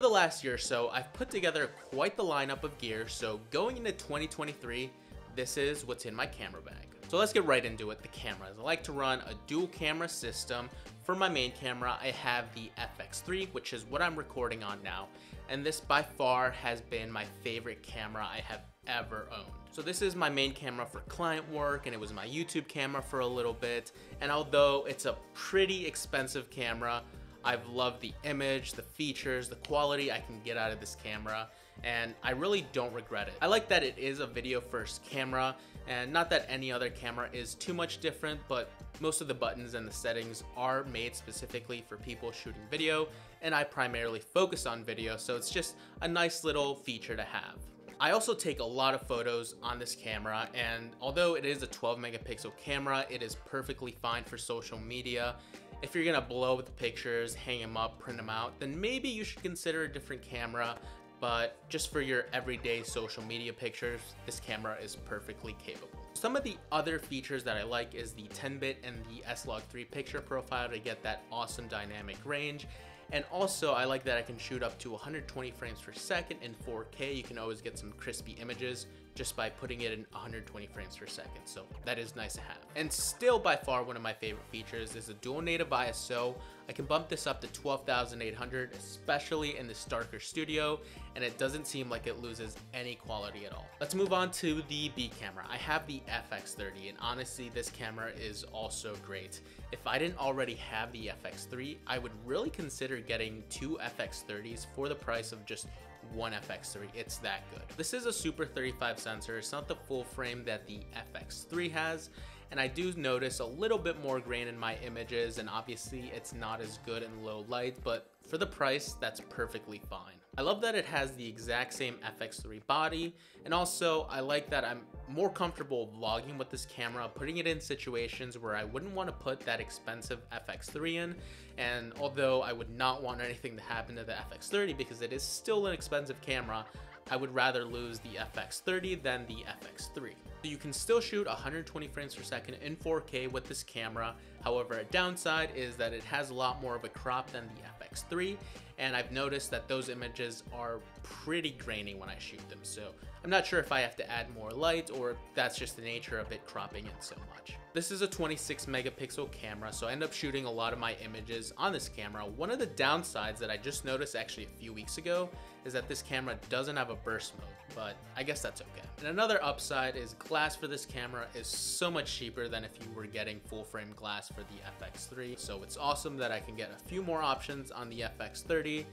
The last year or so, I've put together quite the lineup of gear, so going into 2023, this is what's in my camera bag. So let's get right into it, the cameras. I like to run a dual camera system. For my main camera, I have the FX3, which is what I'm recording on now, and this by far has been my favorite camera I have ever owned. So this is my main camera for client work and it was my YouTube camera for a little bit. And although it's a pretty expensive camera, I've loved the image, the features, the quality I can get out of this camera, and I really don't regret it. I like that it is a video first camera, and not that any other camera is too much different, but most of the buttons and the settings are made specifically for people shooting video, and I primarily focus on video, so it's just a nice little feature to have. I also take a lot of photos on this camera and although it is a 12 megapixel camera, it is perfectly fine for social media. If you're gonna blow up the pictures, hang them up, print them out, then maybe you should consider a different camera but just for your everyday social media pictures, this camera is perfectly capable. Some of the other features that I like is the 10-bit and the S-Log3 picture profile to get that awesome dynamic range and also, I like that I can shoot up to 120 frames per second in 4K. You can always get some crispy images just by putting it in 120 frames per second. So that is nice to have. And still by far one of my favorite features is the dual native ISO. I can bump this up to 12,800, especially in the Starker Studio, and it doesn't seem like it loses any quality at all. Let's move on to the B camera. I have the FX30, and honestly, this camera is also great. If I didn't already have the FX3, I would really consider getting two FX30s for the price of just one FX3. It's that good. This is a Super 35 sensor. It's not the full frame that the FX3 has, and I do notice a little bit more grain in my images, and obviously it's not as good in low light, but for the price, that's perfectly fine. I love that it has the exact same FX3 body, and also I like that I'm more comfortable vlogging with this camera, putting it in situations where I wouldn't want to put that expensive FX3 in, and although I would not want anything to happen to the FX30 because it is still an expensive camera, I would rather lose the FX30 than the FX3. So you can still shoot 120 frames per second in 4K with this camera. However, a downside is that it has a lot more of a crop than the FX3, and I've noticed that those images are pretty grainy when I shoot them. So I'm not sure if I have to add more light or that's just the nature of it cropping in so much. This is a 26 megapixel camera, so I end up shooting a lot of my images on this camera. One of the downsides that I just noticed actually a few weeks ago is that this camera doesn't have a burst mode, but I guess that's okay. And another upside is glass for this camera is so much cheaper than if you were getting full frame glass for the FX3. So it's awesome that I can get a few more options on the FX30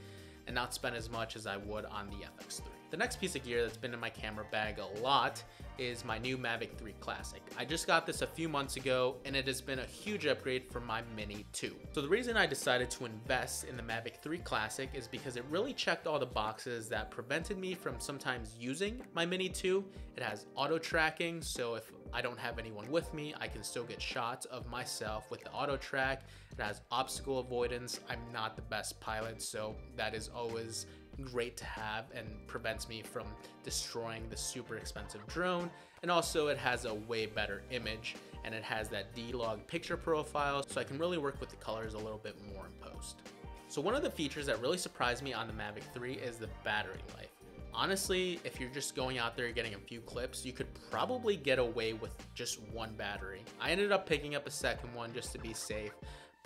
and not spend as much as I would on the FX3. The next piece of gear that's been in my camera bag a lot is my new Mavic 3 Classic. I just got this a few months ago and it has been a huge upgrade from my Mini 2. So the reason I decided to invest in the Mavic 3 Classic is because it really checked all the boxes that prevented me from sometimes using my Mini 2. It has auto tracking, so if I don't have anyone with me, I can still get shots of myself with the auto track. It has obstacle avoidance. I'm not the best pilot, so that is always great to have and prevents me from destroying the super expensive drone. And also it has a way better image and it has that D-Log picture profile so I can really work with the colors a little bit more in post. So one of the features that really surprised me on the Mavic 3 is the battery life. Honestly, if you're just going out there getting a few clips, you could probably get away with just one battery. I ended up picking up a second one just to be safe,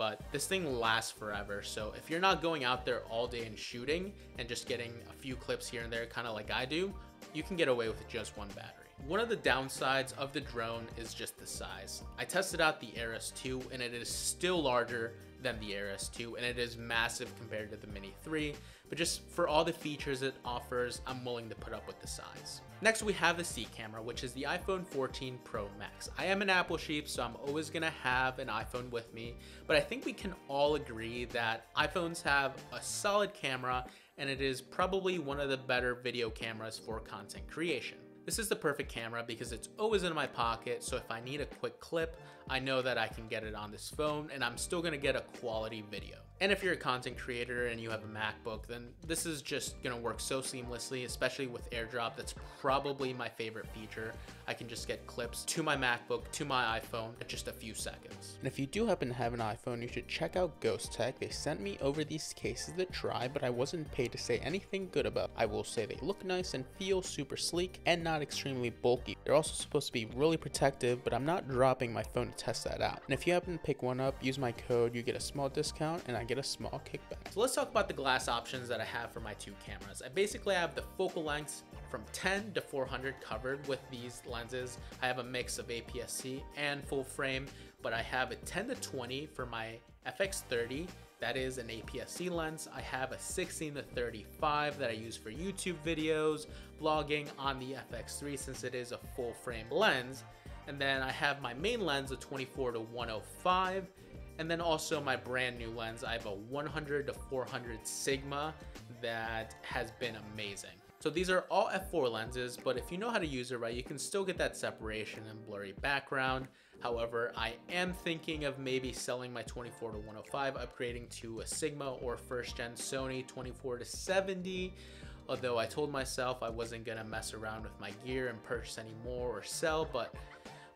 but this thing lasts forever. So if you're not going out there all day and shooting and just getting a few clips here and there, kind of like I do, you can get away with just one battery. One of the downsides of the drone is just the size. I tested out the Air S2 and it is still larger than the Air S2 and it is massive compared to the Mini 3, but just for all the features it offers, I'm willing to put up with the size. Next we have the C camera, which is the iPhone 14 Pro Max. I am an Apple sheep, so I'm always gonna have an iPhone with me, but I think we can all agree that iPhones have a solid camera and it is probably one of the better video cameras for content creation. This is the perfect camera because it's always in my pocket, so if I need a quick clip, I know that I can get it on this phone and I'm still gonna get a quality video. And if you're a content creator and you have a MacBook, then this is just gonna work so seamlessly, especially with AirDrop. That's probably my favorite feature. I can just get clips to my MacBook, to my iPhone in just a few seconds. And if you do happen to have an iPhone, you should check out Ghostek. They sent me over these cases to try, but I wasn't paid to say anything good about. I will say they look nice and feel super sleek and not extremely bulky. They're also supposed to be really protective, but I'm not dropping my phone to test that out. And if you happen to pick one up, use my code, you get a small discount and I get a small kickback. So let's talk about the glass options that I have for my two cameras. I basically have the focal lengths from 10 to 400 covered with these lenses. I have a mix of APS-C and full frame, but I have a 10 to 20 for my FX30 that is an APS-C lens. I have a 16 to 35 that I use for YouTube videos, vlogging on the FX3 since it is a full frame lens. And then I have my main lens, a 24 to 105. And then also my brand new lens, I have a 100 to 400 Sigma that has been amazing. So these are all f4 lenses, but if you know how to use it right, you can still get that separation and blurry background. However, I am thinking of maybe selling my 24 to 105, upgrading to a Sigma or first gen Sony 24 to 70. Although I told myself I wasn't gonna mess around with my gear and purchase any more or sell, but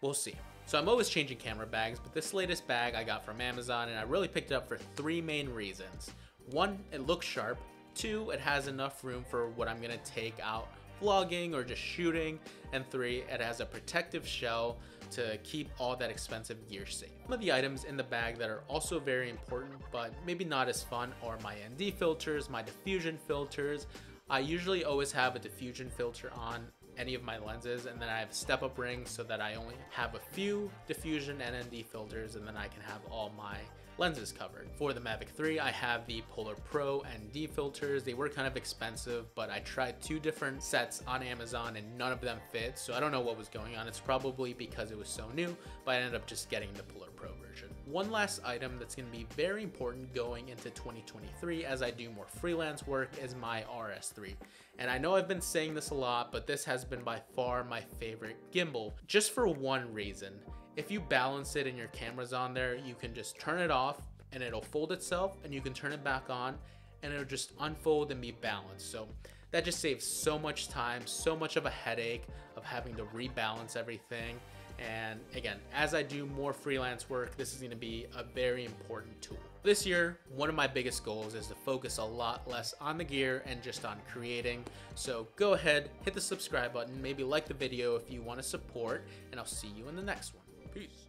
we'll see. So I'm always changing camera bags, but this latest bag I got from Amazon and I really picked it up for three main reasons. One, it looks sharp. Two, it has enough room for what I'm gonna take out vlogging or just shooting. And three, it has a protective shell to keep all that expensive gear safe. Some of the items in the bag that are also very important, but maybe not as fun are my ND filters, my diffusion filters. I usually always have a diffusion filter on any of my lenses and then I have step up rings so that I only have a few diffusion and ND filters and then I can have all my lenses covered. For the Mavic 3, I have the Polar Pro ND filters. They were kind of expensive, but I tried two different sets on Amazon and none of them fit, so I don't know what was going on. It's probably because it was so new, but I ended up just getting the Polar Pro version. One last item that's going to be very important going into 2023 as I do more freelance work is my RS3. And I know I've been saying this a lot, but this has been by far my favorite gimbal, just for one reason if you balance it and your camera's on there, you can just turn it off and it'll fold itself and you can turn it back on and it'll just unfold and be balanced. So that just saves so much time, so much of a headache of having to rebalance everything. And again, as I do more freelance work, this is gonna be a very important tool. This year, one of my biggest goals is to focus a lot less on the gear and just on creating. So go ahead, hit the subscribe button, maybe like the video if you wanna support, and I'll see you in the next one. Peace.